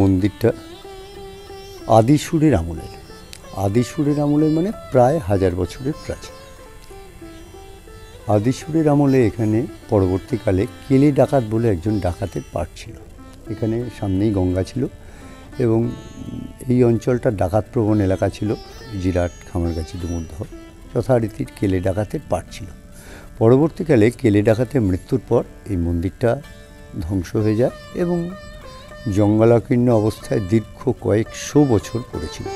মন্দিরটা আদিসুরের আমলের। আদিসুরের আমলের মানে প্রায় হাজার বছরের প্রাচীন। আদিসুরের আমলে এখানে পরবর্তীকালে কেলে ডাকাত বলে একজন ডাকাতের পাঠ ছিল। এখানে সামনেই গঙ্গা ছিল এবং এই অঞ্চলটা ডাকাত প্রবণ এলাকা ছিল, জিরাট, খামারগাছি ডুমুরদহ যথারীতির কেলে ডাকাতের পাঠ ছিল। পরবর্তীকালে কেলে ডাকাতের মৃত্যুর পর এই মন্দিরটা ধ্বংস হয়ে যায় এবং জঙ্গলাকীর্ণ অবস্থায় দীর্ঘ কয়েকশো বছর পড়েছিল।